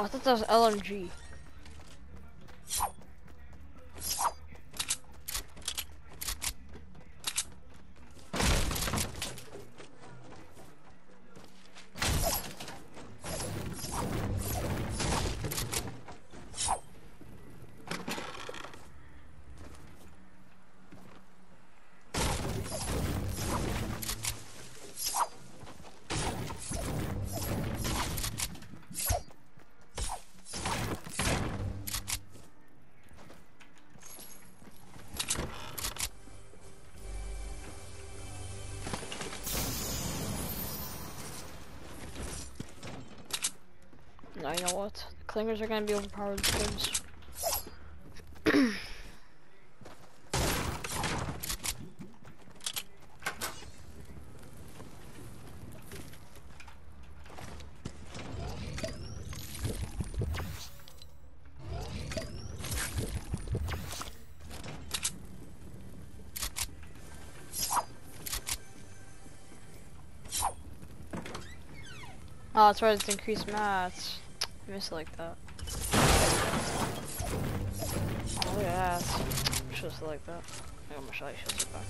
Oh, I thought that was LMG. You know what? The clingers are gonna be overpowered because Oh, that's right, it's increased mats. Miss like that. Oh. Should have like that. I got my shot, back.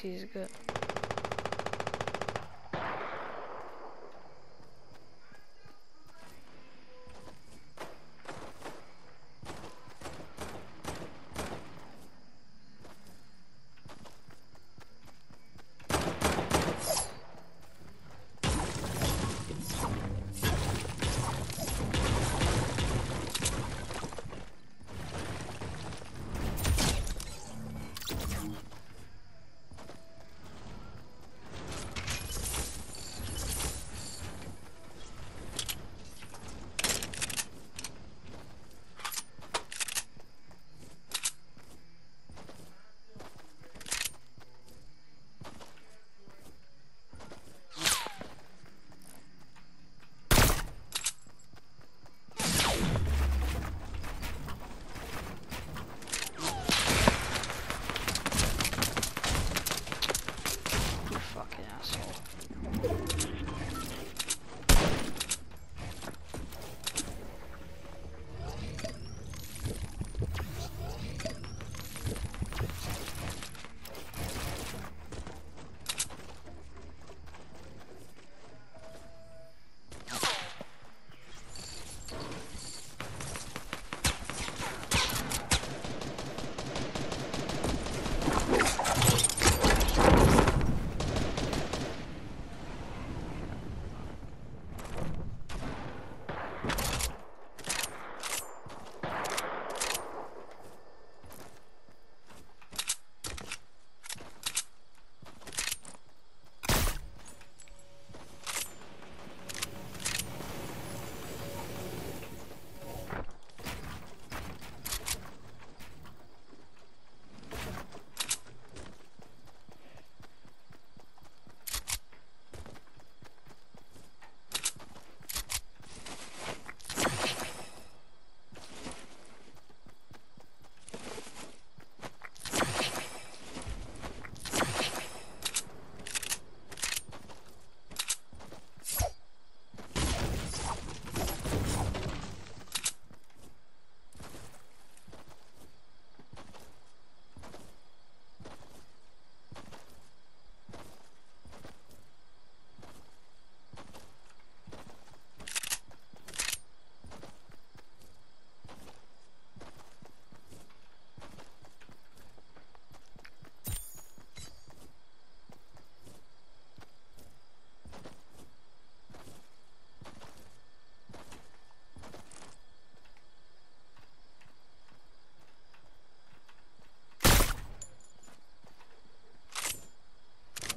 Thinks he's good.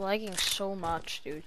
Lagging so much, dude.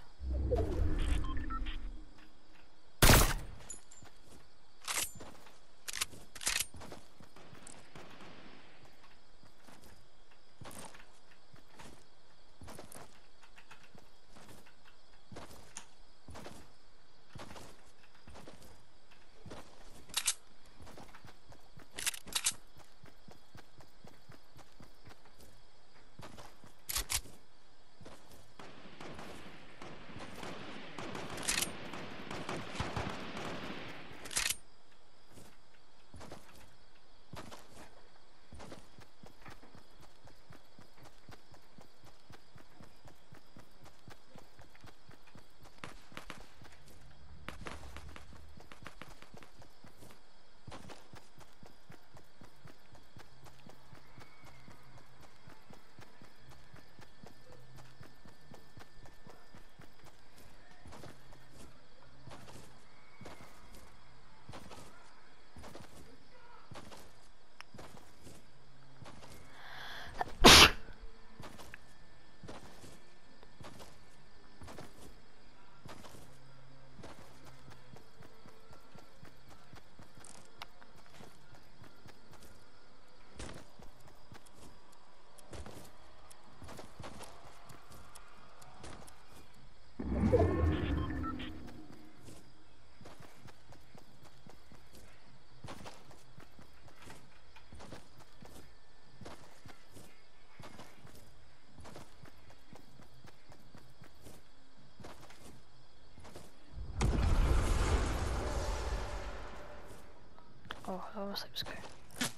Oh, I was like scared.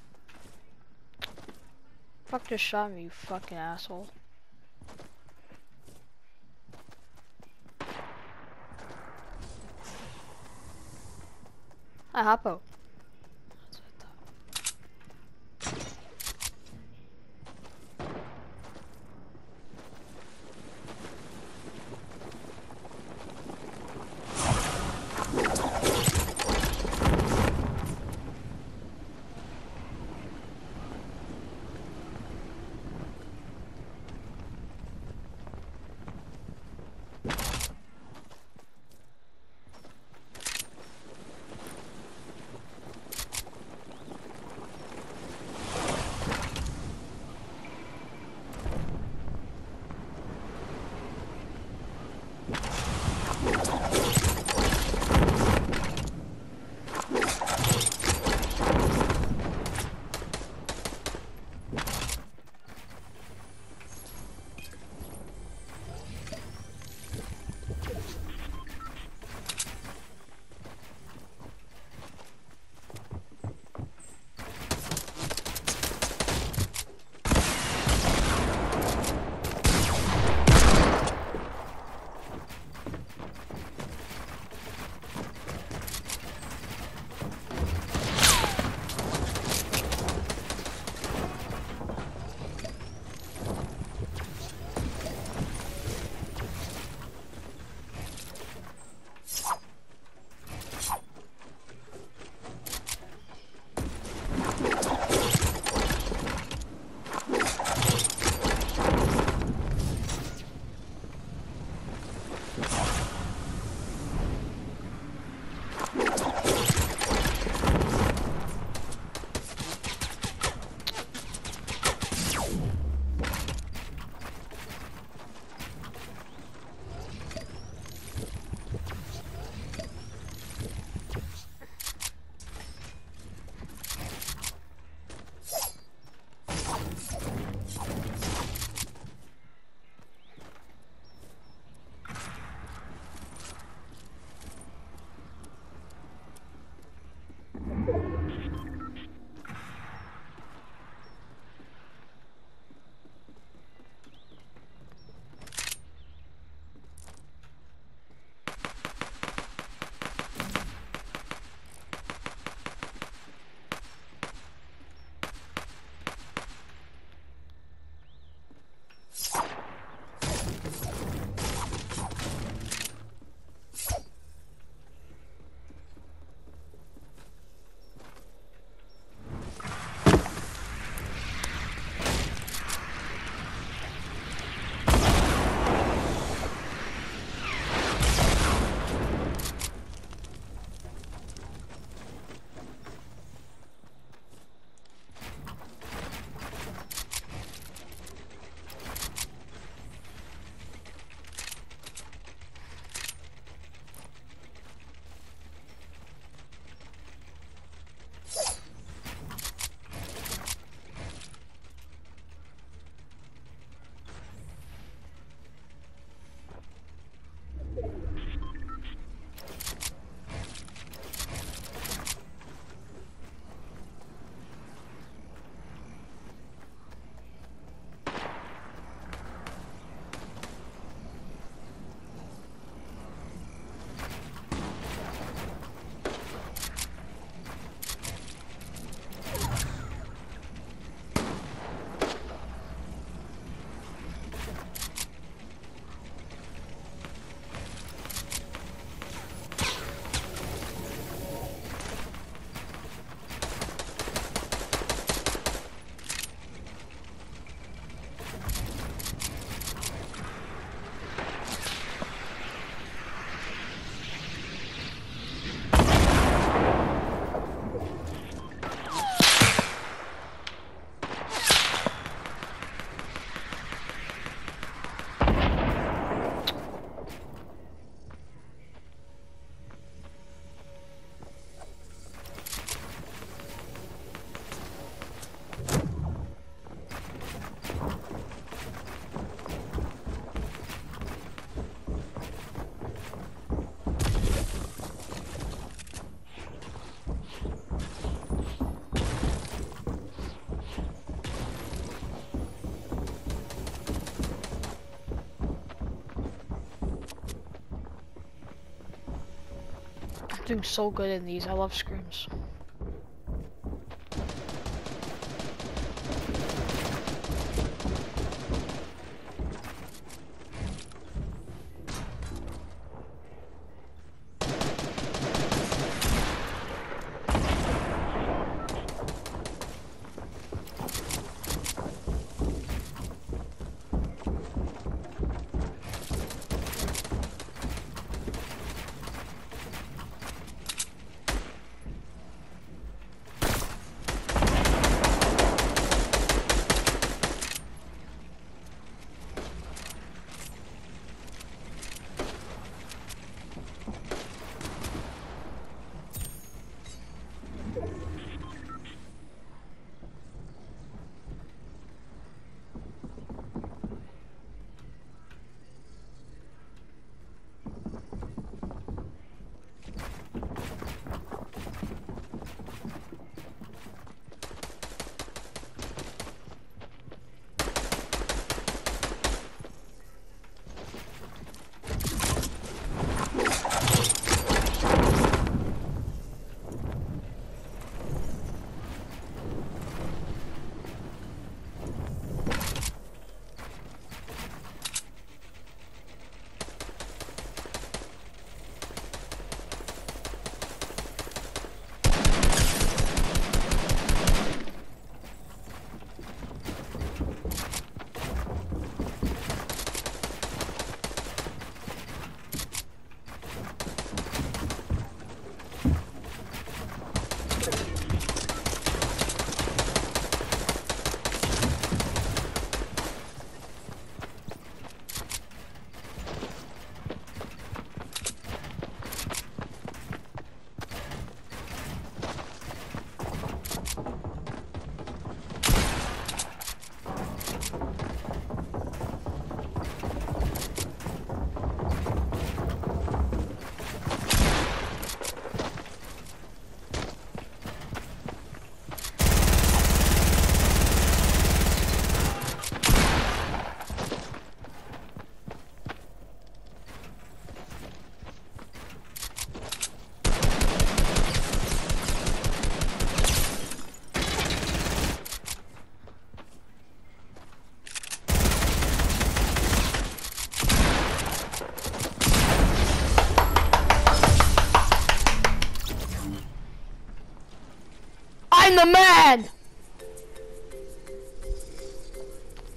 Fuck just shot me, you fucking asshole. I hoppo. Doing so good in these. I love Scream. scrims.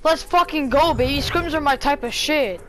Let's fucking go, baby. Scrims are my type of shit.